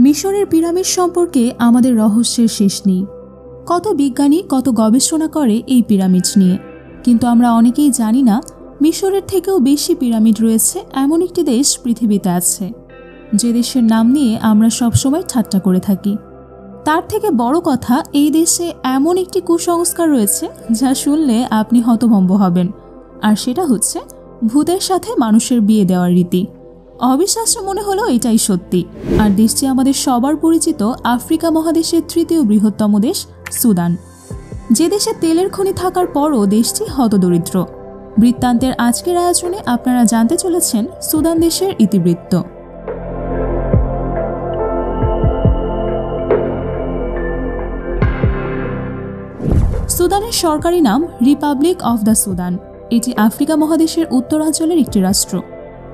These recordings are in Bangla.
মিশরের পিরামিড সম্পর্কে আমাদের রহস্যের শেষ নেই। কত বিজ্ঞানী, কত গবেষণা করে এই পিরামিড নিয়ে। কিন্তু আমরা অনেকেই জানি না, মিশরের থেকেও বেশি পিরামিড রয়েছে, এমন একটি দেশ পৃথিবীতে আছে। যে দেশের নাম নিয়ে আমরা সবসময় ঠাট্টা করে থাকি। তার থেকে বড় কথা, এই দেশে এমন একটি কুসংস্কার রয়েছে, যা শুনলে আপনি হতভম্ব হবেন। আর সেটা হচ্ছে, ভূতের সাথে মানুষের বিয়ে দেওয়ার রীতি। অবিশ্বাস্য মনে হলো এটাই সত্যি। আর দেশটি আমাদের সবার পরিচিত আফ্রিকা মহাদেশের তৃতীয় বৃহত্তম দেশ, সুদান। যে দেশে তেলের খনি থাকার পরও দেশটি হতদরিদ্র। বৃত্তান্তের আজকের আয়োজনে আপনারা জানতে চলেছেন সুদান দেশের ইতিবৃত্ত। সুদানের সরকারি নাম রিপাবলিক অফ দ্য সুদান। এটি আফ্রিকা মহাদেশের উত্তরাঞ্চলের একটি রাষ্ট্র।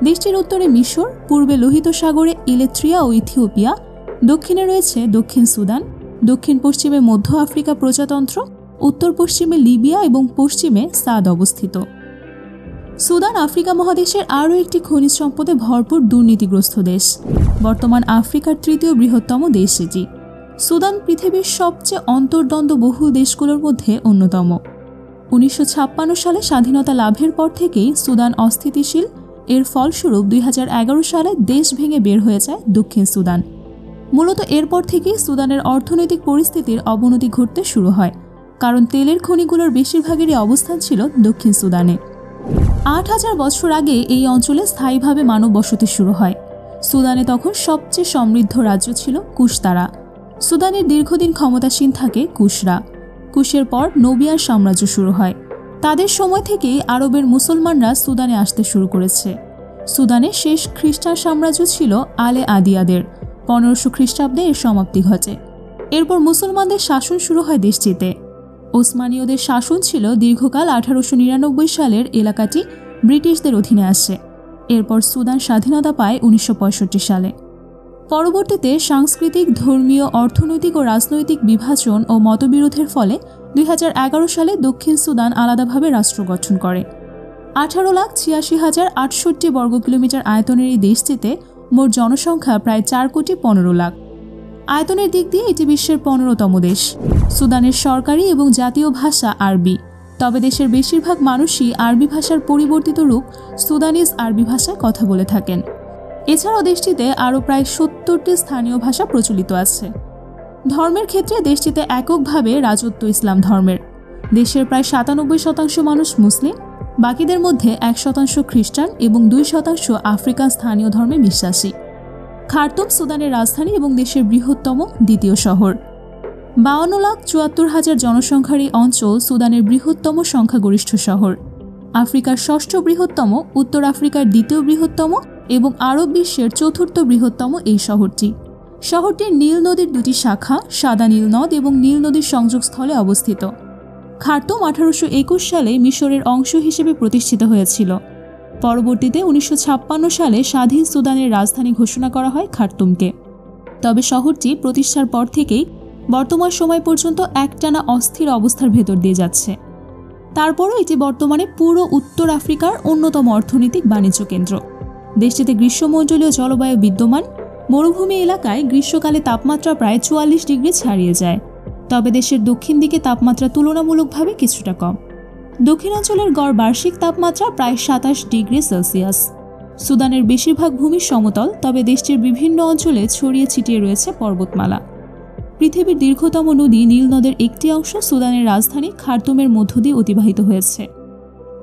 দেশটির উত্তরে মিশর, পূর্বে লোহিত সাগরে ইলেট্রিয়া ও ইথিওপিয়া, দক্ষিণে রয়েছে দক্ষিণ সুদান, দক্ষিণ পশ্চিমে মধ্য আফ্রিকা প্রজাতন্ত্র, উত্তর পশ্চিমে লিবিয়া এবং পশ্চিমে সাদ অবস্থিত। সুদান আফ্রিকা মহাদেশের আরও একটি খনিজ সম্পদে ভরপুর দুর্নীতিগ্রস্ত দেশ। বর্তমান আফ্রিকার তৃতীয় বৃহত্তম দেশ এটি। সুদান পৃথিবীর সবচেয়ে অন্তর্দ্বন্দ্ব বহু দেশগুলোর মধ্যে অন্যতম। উনিশশো ছাপ্পান্ন সালে স্বাধীনতা লাভের পর থেকেই সুদান অস্থিতিশীল এর ফলস্বরূপ দুই হাজার এগারো সালে দেশ ভেঙে বের হয়ে যায় দক্ষিণ সুদান। মূলত এরপর থেকেই সুদানের অর্থনৈতিক পরিস্থিতির অবনতি ঘটতে শুরু হয়, কারণ তেলের খনিগুলোর বেশিরভাগেরই অবস্থান ছিল দক্ষিণ সুদানে। আট হাজার বছর আগে এই অঞ্চলে স্থায়ীভাবে মানব বসতি শুরু হয়। সুদানে তখন সবচেয়ে সমৃদ্ধ রাজ্য ছিল কুশতারা। সুদানের দীর্ঘদিন ক্ষমতাসীন থাকে কুশরা। কুশের পর নবিয়ার সাম্রাজ্য শুরু হয়। তাদের সময় থেকেই আরবের মুসলমানরা সুদানে আসতে শুরু করেছে। সুদানে শেষ খ্রিস্টান সাম্রাজ্য ছিল আলে আদিয়াদের। পনেরোশো খ্রিস্টাব্দে এর সমাপ্তি ঘটে। এরপর মুসলমানদের শাসন শুরু হয় দেশটিতে। ওসমানীয়দের শাসন ছিল দীর্ঘকাল আঠারোশো নিরানব্বই সালের এলাকাটি ব্রিটিশদের অধীনে আসে। এরপর সুদান স্বাধীনতা পায় উনিশশো পঁয়ষট্টি সালে। পরবর্তীতে সাংস্কৃতিক, ধর্মীয়, অর্থনৈতিক ও রাজনৈতিক বিভাজন ও মতবিরোধের ফলে দুই হাজার এগারো সালে দক্ষিণ সুদান আলাদাভাবে রাষ্ট্র গঠন করে। আঠারো লাখ ছিয়াশি হাজার আটষট্টি বর্গ কিলোমিটার আয়তনের এই দেশটিতে মোট জনসংখ্যা প্রায় চার কোটি পনেরো লাখ। আয়তনের দিক দিয়ে এটি বিশ্বের পনেরোতম দেশ। সুদানের সরকারি এবং জাতীয় ভাষা আরবি। তবে দেশের বেশিরভাগ মানুষই আরবি ভাষার পরিবর্তিত রূপ সুদানিজ আরবি ভাষায় কথা বলে থাকেন। এছাড়াও দেশটিতে আরও প্রায় সত্তরটি স্থানীয় ভাষা প্রচলিত আছে। ধর্মের ক্ষেত্রে দেশটিতে এককভাবে রাজত্ব ইসলাম ধর্মের। দেশের প্রায় সাতানব্বই শতাংশ মানুষ মুসলিম, বাকিদের মধ্যে এক শতাংশ খ্রিস্টান এবং দুই শতাংশ আফ্রিকান স্থানীয় ধর্মে বিশ্বাসী। খার্তুম সুদানের রাজধানী এবং দেশের বৃহত্তম দ্বিতীয় শহর। বাউন্ন লাখ চুয়াত্তর হাজার জনসংখ্যার এই অঞ্চল সুদানের বৃহত্তম সংখ্যাগরিষ্ঠ শহর। আফ্রিকার ষষ্ঠ বৃহত্তম, উত্তর আফ্রিকার দ্বিতীয় বৃহত্তম এবং আরব বিশ্বের চতুর্থ বৃহত্তম এই শহরটি। শহরটির নীল নদীর দুটি শাখা, সাদা নীল নদ এবং নীল নদীর সংযোগস্থলে অবস্থিত। খার্তুম আঠারোশো একুশ সালে মিশরের অংশ হিসেবে প্রতিষ্ঠিত হয়েছিল। পরবর্তীতে উনিশশো ছাপ্পান্ন সালে স্বাধীন সুদানের রাজধানী ঘোষণা করা হয় খার্তুমকে। তবে শহরটি প্রতিষ্ঠার পর থেকেই বর্তমান সময় পর্যন্ত একটানা অস্থির অবস্থার ভেতর দিয়ে যাচ্ছে। তারপরও এটি বর্তমানে পুরো উত্তর আফ্রিকার অন্যতম অর্থনৈতিক বাণিজ্য কেন্দ্র। দেশটিতে গ্রীষ্মমণ্ডলীয় জলবায়ু বিদ্যমান। মরুভূমি এলাকায় গ্রীষ্মকালে তাপমাত্রা প্রায় চুয়াল্লিশ ডিগ্রি ছাড়িয়ে যায়। তবে দেশের দক্ষিণ দিকে তাপমাত্রা তুলনামূলকভাবে কিছুটা কম। দক্ষিণাঞ্চলের গড় বার্ষিক তাপমাত্রা প্রায় সাতাশ ডিগ্রি সেলসিয়াস। সুদানের বেশিরভাগ ভূমি সমতল, তবে দেশটির বিভিন্ন অঞ্চলে ছড়িয়ে ছিটিয়ে রয়েছে পর্বতমালা। পৃথিবীর দীর্ঘতম নদী নীল নদের একটি অংশ সুদানের রাজধানী খার্তুমের মধ্য দিয়ে অতিবাহিত হয়েছে।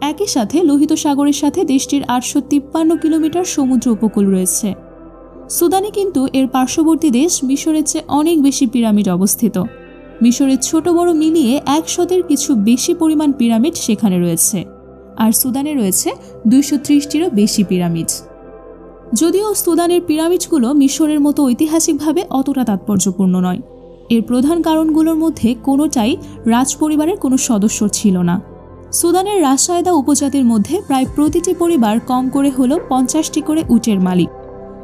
একই সাথে লোহিত সাগরের সাথে দেশটির আটশো তিপ্পান্ন কিলোমিটার সমুদ্র উপকূল রয়েছে। সুদানে কিন্তু এর পার্শ্ববর্তী দেশ মিশরের চেয়ে অনেক বেশি পিরামিড অবস্থিত। মিশরের ছোট বড় মিলিয়ে একশতের কিছু বেশি পরিমাণ পিরামিড সেখানে রয়েছে। আর সুদানে রয়েছে দুইশো ত্রিশটিরও বেশি পিরামিড। যদিও সুদানের পিরামিডগুলো মিশরের মতো ঐতিহাসিকভাবে অতটা তাৎপর্যপূর্ণ নয়। এর প্রধান কারণগুলোর মধ্যে কোনোটাই রাজপরিবারের কোনো সদস্য ছিল না। সুদানের রাজশায়দা উপজাতির মধ্যে প্রায় প্রতিটি পরিবার কম করে হলো পঞ্চাশটি করে উটের মালিক।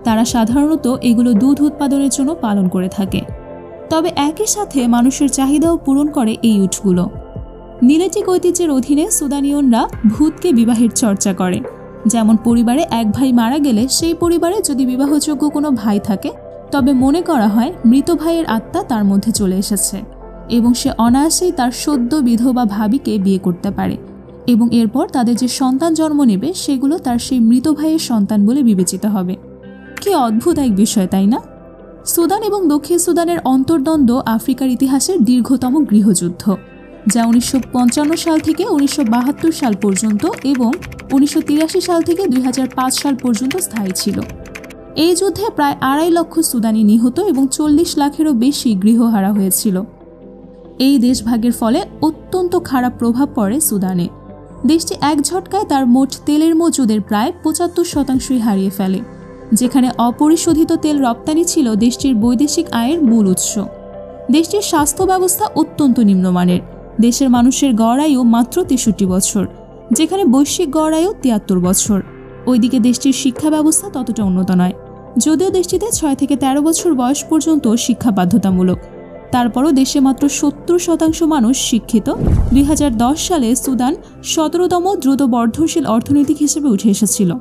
তারা সাধারণত এগুলো দুধ উৎপাদনের জন্য পালন করে থাকে। তবে একই সাথে মানুষের চাহিদাও পূরণ করে এই উটগুলো। নিলেটিক ঐতিহ্যের অধীনে সুদানিয়নরা ভূতকে বিবাহের চর্চা করে। যেমন পরিবারে এক ভাই মারা গেলে সেই পরিবারে যদি বিবাহযোগ্য কোনো ভাই থাকে, তবে মনে করা হয় মৃত ভাইয়ের আত্মা তার মধ্যে চলে এসেছে। এবং সে অনায়াসেই তার সদ্য বিধবা ভাবিকে বিয়ে করতে পারে এবং এরপর তাদের যে সন্তান জন্ম নেবে, সেগুলো তার সেই মৃত ভাইয়ের সন্তান বলে বিবেচিত হবে। কি অদ্ভুত এক বিষয়, তাই না? সুদান এবং দক্ষিণ সুদানের অন্তর্দ্বন্দ্ব আফ্রিকার ইতিহাসের দীর্ঘতম গৃহযুদ্ধ, যা উনিশশো পঞ্চান্ন সাল থেকে উনিশশো বাহাত্তর সাল পর্যন্ত এবং উনিশশো তিরাশি সাল থেকে দুই হাজার পাঁচ সাল পর্যন্ত স্থায়ী ছিল। এই যুদ্ধে প্রায় আড়াই লক্ষ সুদানি নিহত এবং চল্লিশ লাখেরও বেশি গৃহহারা হয়েছিল। এই দেশভাগের ফলে অত্যন্ত খারাপ প্রভাব পড়ে সুদানে। দেশটি এক ঝটকায় তার মোট তেলের মজুদের প্রায় পঁচাত্তর শতাংশই হারিয়ে ফেলে, যেখানে অপরিশোধিত তেল রপ্তানি ছিল দেশটির বৈদেশিক আয়ের মূল উৎস। দেশটির স্বাস্থ্য ব্যবস্থা অত্যন্ত নিম্নমানের, দেশের মানুষের গড় আয়ু মাত্র তেষট্টি বছর, যেখানে বৈশ্বিক গড় আয়ু তিয়াত্তর বছর। ওইদিকে দেশটির শিক্ষা ব্যবস্থা ততটা উন্নত নয়, যদিও দেশটিতে ছয় থেকে ১৩ বছর বয়স পর্যন্ত শিক্ষা বাধ্যতামূলক। তারপরও দেশে মাত্র সত্তর শতাংশ মানুষ শিক্ষিত। দুই হাজার দশ সালে সুদান সতেরোতম দ্রুত বর্ধনশীল অর্থনৈতিক হিসেবে উঠে এসেছিল।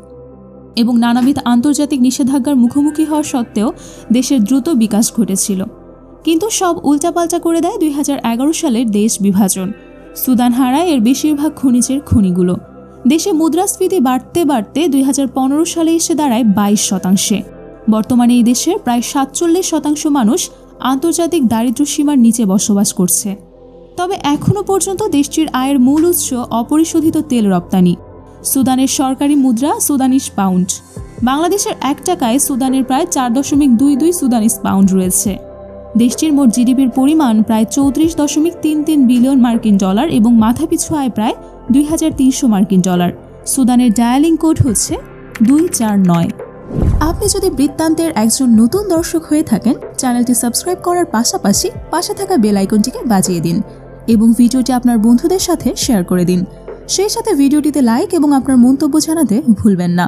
এবং নানাবিধ আন্তর্জাতিক নিষেধাজ্ঞার মুখোমুখি হওয়া সত্ত্বেও দেশের দ্রুত বিকাশ ঘটেছিল। কিন্তু সব উল্টাপাল্টা করে দেয় দুই হাজার এগারো সালের দেশ বিভাজন। সুদান হারায় এর বেশিরভাগ খনিজের খনিগুলো। দেশে মুদ্রাস্ফীতি বাড়তে বাড়তে দুই হাজার পনেরো সালে এসে দাঁড়ায় বাইশ শতাংশে। বর্তমানে এই দেশের প্রায় সাতচল্লিশ শতাংশ মানুষ আন্তর্জাতিক দারিদ্র সীমার নিচে বসবাস করছে। তবে এখনও পর্যন্ত দেশটির আয়ের মূল উৎস অপরিশোধিত তেল রপ্তানি। সুদানের সরকারি মুদ্রা সুদানিশ পাউন্ড। বাংলাদেশের এক টাকায় সুদানের প্রায় চার দশমিক দুই দুই সুদানিস পাউন্ড রয়েছে। দেশটির মোট জিডিপির পরিমাণ প্রায় চৌত্রিশ দশমিক তিন তিন বিলিয়ন মার্কিন ডলার এবং মাথাপিছু আয় প্রায় দুই হাজার তিনশো মার্কিন ডলার। সুদানের ডায়ালিং কোড হচ্ছে দুই চার নয়। আপনি যদি বৃত্তান্তের একজন নতুন দর্শক হয়ে থাকেন, চ্যানেলটি সাবস্ক্রাইব করার পাশাপাশি পাশে থাকা বেল আইকনটিকে বাজিয়ে দিন এবং ভিডিওটি আপনার বন্ধুদের সাথে শেয়ার করে দিন। সেই সাথে ভিডিওটিতে লাইক এবং আপনার মন্তব্য জানাতে ভুলবেন না।